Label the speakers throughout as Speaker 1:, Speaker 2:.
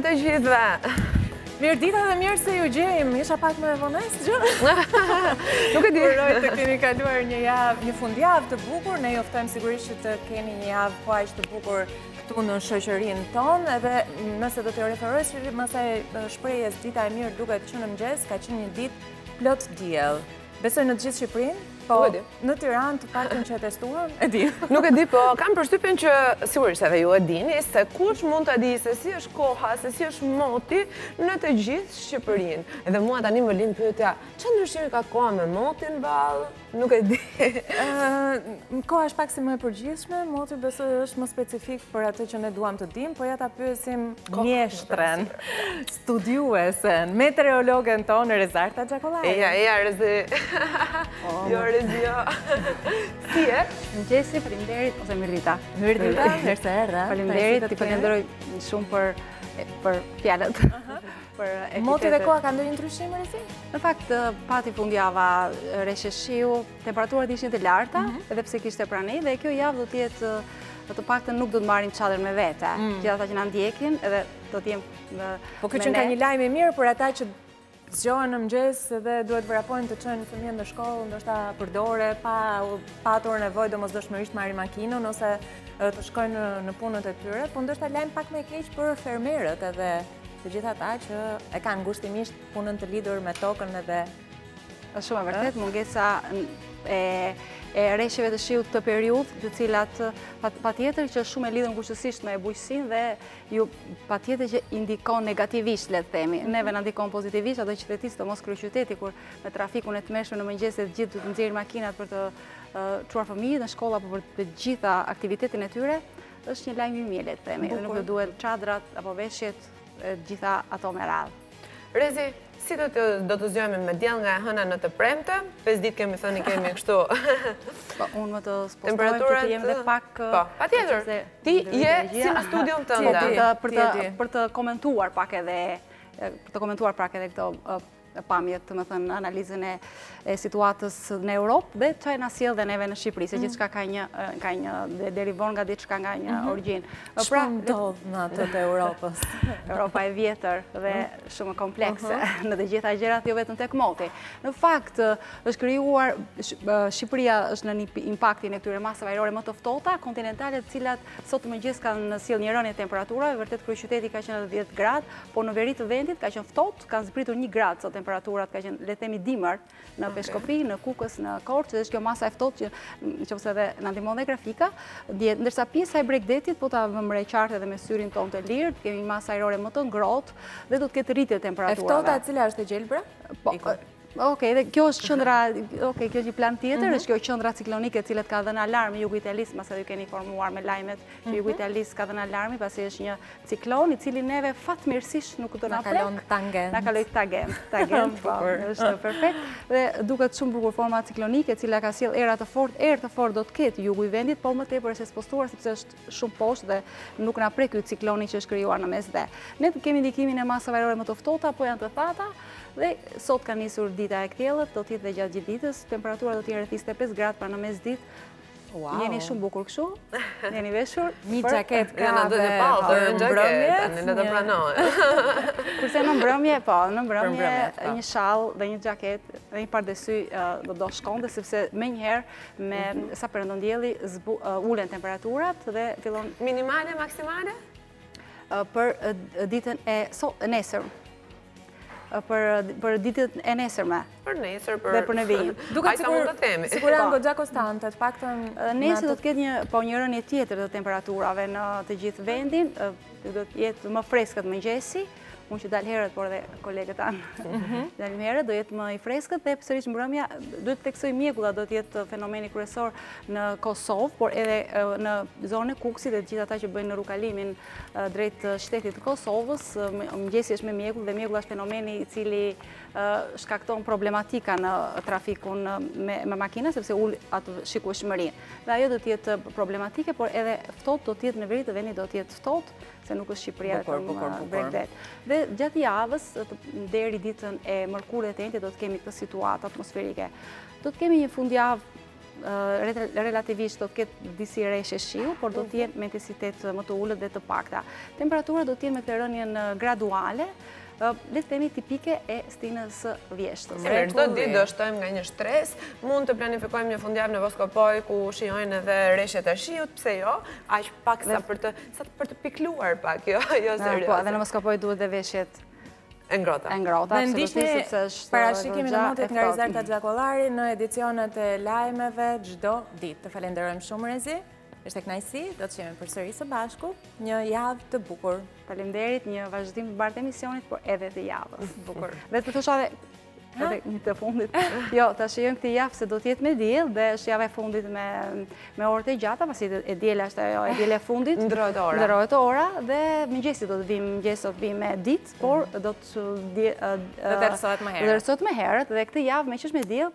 Speaker 1: Mirë të gjithëve!
Speaker 2: Mirë dita dhe mirë se ju gjejmë, isha pak me vonesë gjë?
Speaker 1: Nuk e di.
Speaker 2: Uroj të keni kaluar një javë, një fundjavë të bukur, ne ju ftojmë sigurisht që të keni një javë po aq të bukur këtu në shoqërinë tonë, edhe nëse do t'i referohemi asaj shprehjes dita e mirë duket që në mëngjes, ka qenë një ditë plot diell. Besoj në gjithë Shqipërinë, Po, në Tiranë të paktën që e testuam, e di.
Speaker 1: Nuk e di, po kam përshtypjen që sigurisht edhe ju e dini se kush mund ta dijë se si është koha, se si është moti në të gjithë Shqipërinë. Edhe mua tani më lind pyetja, çfarë ndryshimi ka koha me motin vallë? Nuk e di.
Speaker 2: Ëh, koha është pak si më e përgjithshme, moti besoj është më specifik për atë që ne duam të dimë, po ja ta pyesim mjeshtren. Studiuesen, meteorologen tonë, Rezarta Xhakolaj.
Speaker 1: Eja, eja, Rezi. Jo, Rezi, jo. Si
Speaker 3: je? Mëngjesi, faleminderit, ose mirëdita.
Speaker 2: Mirëdita, mirë se
Speaker 3: erdhe. Faleminderit, të falënderoj shumë për, për fjalët. Për epitetet.
Speaker 2: Moti dhe koha ka ndonjë ndryshim, Rezi?
Speaker 3: Në fakt, pati fundjava reshje shiu, temperaturat ishin të larta, mhm. edhe pse kishte prani, dhe kjo javë do të jetë, të paktën nuk do të marrim çadrën me vete. Mm. Gjithë ata që na ndjekin, edhe do të jenë me ne.
Speaker 2: Po kjo qenka një lajm i mirë, për ata që zgjohen në mëngjes dhe duhet të vrapojnë të çojnë fëmijën në shkollë, ndoshta përdore, pa patur nevojë domosdoshmërisht marrin makinën, ose të shkojnë në punët e tyre, po ndoshta lajm pak më i keq për fermerët edhe të gjithë ata që e kanë ngushtimisht punën të lidhur me tokën edhe është
Speaker 3: shumë e vërtetë, mungesa e reshjeve të shiut këtë periudhë, të cilat patjetër që është shumë e lidhur ngushtësisht me bujqësinë dhe ju patjetër që i ndikon negativisht, le të themi. Neve na ndikon pozitivisht, ato qytetet, sidomos kryeqyteti, kur me trafikun e tmerrshëm në mëngjese të gjithë duhet të nxjerrin makinat për të çuar fëmijët në shkolla apo për të gjithë aktivitetin e tyre, është një lajm i mirë, le të themi. Nuk ju duhen çadrat apo veshjet e të gjitha ato me radhë.
Speaker 1: Rezi, si do të zgjohemi me diell nga e hëna në të premte? 5 ditë kemi thënë i kemi kështu.
Speaker 3: Po unë mund të spostohem dhe pak.
Speaker 1: Po, patjetër. Ti je si në studion
Speaker 3: tënd. Për të komentuar pak edhe për të komentuar pak edhe këto pamjet, domethënë, analizën e e situatës në Europë dhe ça na sjell dhe neve në Shqipëri, se mm. gjithçka derivon nga diçka nga një mhm. origjinë.
Speaker 2: Çfarë po ndodh në lartësitë e Europës?
Speaker 3: Europa e vjetër dhe mhm. shumë komplekse mhm. në të gjitha gjërat, jo vetëm tek moti. Në fakt, është krijuar, Shqipëria është nën impaktin e këtyre masave ajrore më të ftohta, kontinentale, të cilat sot në mëngjes kanë sjellë një rënie temperaturave, vërtet kryeqyteti ka qenë 10 gradë, por në veri të vendit ka qenë ftohtë, kanë zbritur një gradë sot temperaturat, ka qenë le të themi dimër në Peshkopi, në Kukës, në Korçë, dhe është kjo masa e ftohtë që nëse edhe na ndihmon dhe grafika, dihet ndërsa pjesa e bregdetit po ta vëmë re qartë edhe me syrin tonë të lirë, kemi një masë ajrore më të ngrohtë dhe do të ketë rritje temperaturave.
Speaker 2: E ftohta e cila është e gjelbra?
Speaker 3: Po, Ok, dhe kjo është qendra, ok, kjo është një plan tjetër, mhm. është kjo qendra ciklonike të cilat ka dhënë alarmin jugu i Italisë, mbase edhe ju jeni informuar me lajmet që mhm. jugu i Italisë ka dhënë alarmin, pasi është një ciklon, i cili neve fatmirësish nuk do na prekë.
Speaker 2: Na kalon tangent.
Speaker 3: Na kalon tangent, tangent, po, është perfekt. Dhe duket shumë bukur forma ciklonike, e cila ka sjellë erëra të forta, erë të fortë do të ketë jugu i vendit, po më tepër është e spostuar, sepse është shumë poshtë dhe nuk na prek ky cikloni që është krijuar në mesdhe. Ne kemi ndikimin e masave ajrore më të ftohta, po janë të thata dhe sot ka nisur dita e kthjellët, do të jetë dhe gjatë gjithë ditës, temperatura do të jetë rreth 25 gradë pra në mesditë. Wow. Jeni shumë bukur kështu. Jeni veshur
Speaker 2: një xhaketë ka në dorë pa, po
Speaker 1: në mbrëmje, tani le të pranoj.
Speaker 3: Kurse në mbrëmje po, në mbrëmje po. një shall dhe një xhaketë dhe një pardesy do të shkonte sepse menjëherë Me sa perëndon dielli, ulen temperaturat dhe fillon...
Speaker 1: Minimale, maksimale?
Speaker 3: Për ditën e nesër. Për ditën e nesërme.
Speaker 1: Për nesër, për...
Speaker 3: Dhe për në
Speaker 1: vijim. Duket
Speaker 2: sikur... Sikur janë goxha konstante, pak të...
Speaker 3: Nesër do të ketë një po një rënie tjetër të temperaturave në të gjithë vendin, do të jetë më i freskët mëngjesi, Unë që dal herët, por dhe kolegët tanë, mhm. dalin herët, do jetë më i freskët dhe sërish mbrëmja, do ta theksoj mjegulla do të jetë fenomeni kryesor në Kosovë, por edhe në zonën e Kukësit dhe të gjithë ata që bëjnë rrugëkalimin drejt shtetit të Kosovës, mëngjesi është me mjegull dhe mjegulla është fenomeni i cili shkakton problematika në trafikun me makina, sepse ulet shikueshmëria. Dhe ajo do të jetë problematike, por edhe ftohtë do të jetë në veri të vendit do të jetë ftohtë, se nuk është Shqipëria vetëm bregdet. Dhe gjatë javës, deri ditën e mërkurë, të enjte, do të kemi këtë situatë atmosferike. Do të kemi një fundjavë relativisht do të ketë disi reshe shiu, por do të jenë me intensitet më të ulët dhe të pakta. Temperaturat do të jenë me këtë rënien graduale, le të themi tipike e stinës së vjeshtës.
Speaker 1: E mirë, çdo ditë do shtojmë nga një shtresë, mund të planifikojmë një fundjavë në Voskopojë, ku shijojnë edhe reshet e shiut, pse jo, aq pak sa për të Sa për të pikluar pak, jo, jo serioze.
Speaker 3: Po, edhe në Voskopojë duhen dhe veshjet
Speaker 1: e ngrohta.
Speaker 3: E ngrohta,
Speaker 2: absolutisht, siç është... Parashikimin e motit nga Rezarta Gjakolari në edicionet e lajmeve çdo ditë. Të falënderojmë shumë, Rezi. Ishte kënaqësi, do të jemi përsëri së bashku, një javë të bukur.
Speaker 3: Faleminderit, një vazhdim të mbarë të emisionit, por edhe të javës.
Speaker 2: Bukur.
Speaker 3: Dhe të të shave, Edhe një të fundit. Jo, ta shijon këtë javë se do të jetë me diell dhe është java e fundit me orët e gjata, pasi e diela është ajo, e diela e fundit.
Speaker 1: Ndërrohet ora.
Speaker 3: Ndërrohet ora dhe mëngjesi do të vijë, mëngjesi do të vijë me ditë, por mhm. do të
Speaker 2: djelë... Do të errësohet më herët.
Speaker 3: Do errësohet më herët dhe këtë javë meqë është me diell,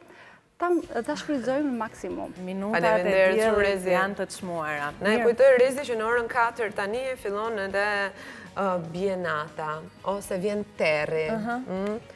Speaker 3: ta shfrytëzojmë në maksimum.
Speaker 2: Minutat e diellit janë të të çmuara.
Speaker 1: Na kujtoi Rezi që në orën 4 tani e fillon edhe bie nata, ose vjen terri. Mhm. Mm.